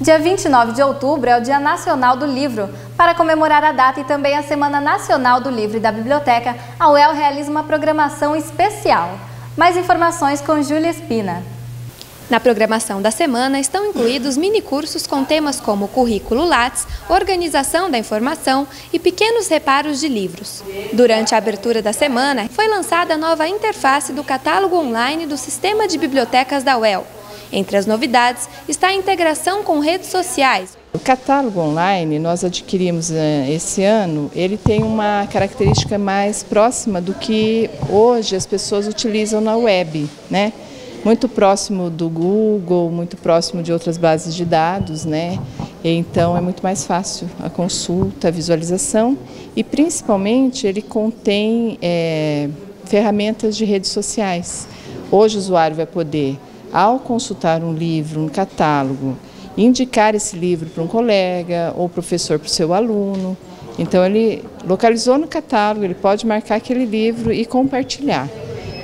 Dia 29 de outubro é o Dia Nacional do Livro. Para comemorar a data e também a Semana Nacional do Livro e da Biblioteca, a UEL realiza uma programação especial. Mais informações com Júlia Espina. Na programação da semana estão incluídos minicursos com temas como currículo Lattes, organização da informação e pequenos reparos de livros. Durante a abertura da semana, foi lançada a nova interface do catálogo online do Sistema de Bibliotecas da UEL. Entre as novidades está a integração com redes sociais. O catálogo online nós adquirimos eh, esse ano, ele tem uma característica mais próxima do que hoje as pessoas utilizam na web, né? Muito próximo do Google, muito próximo de outras bases de dados, né? Então é muito mais fácil a consulta, a visualização e principalmente ele contém é, ferramentas de redes sociais. Hoje o usuário vai poder ao consultar um livro, um catálogo, indicar esse livro para um colega ou professor para o seu aluno. Então ele localizou no catálogo, ele pode marcar aquele livro e compartilhar.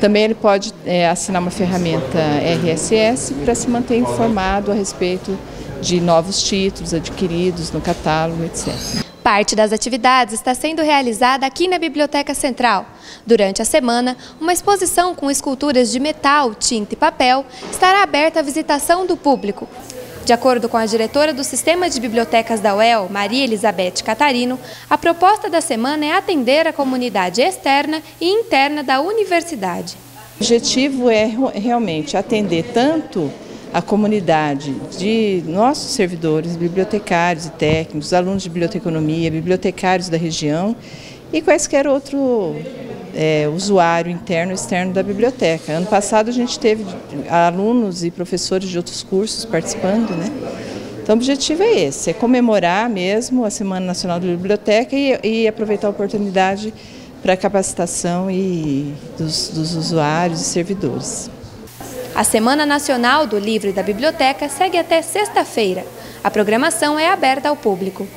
Também ele pode é, assinar uma ferramenta RSS para se manter informado a respeito de novos títulos adquiridos no catálogo, etc. Parte das atividades está sendo realizada aqui na Biblioteca Central. Durante a semana, uma exposição com esculturas de metal, tinta e papel estará aberta à visitação do público. De acordo com a diretora do Sistema de Bibliotecas da UEL, Maria Elizabeth Catarino, a proposta da semana é atender a comunidade externa e interna da universidade. O objetivo é realmente atender tanto a comunidade de nossos servidores, bibliotecários e técnicos, alunos de biblioteconomia, bibliotecários da região e quaisquer outro é, usuário interno e externo da biblioteca. Ano passado a gente teve alunos e professores de outros cursos participando, né? Então o objetivo é esse, é comemorar mesmo a Semana Nacional da Biblioteca e, e aproveitar a oportunidade para capacitação e dos, dos usuários e servidores. A Semana Nacional do Livro e da Biblioteca segue até sexta-feira. A programação é aberta ao público.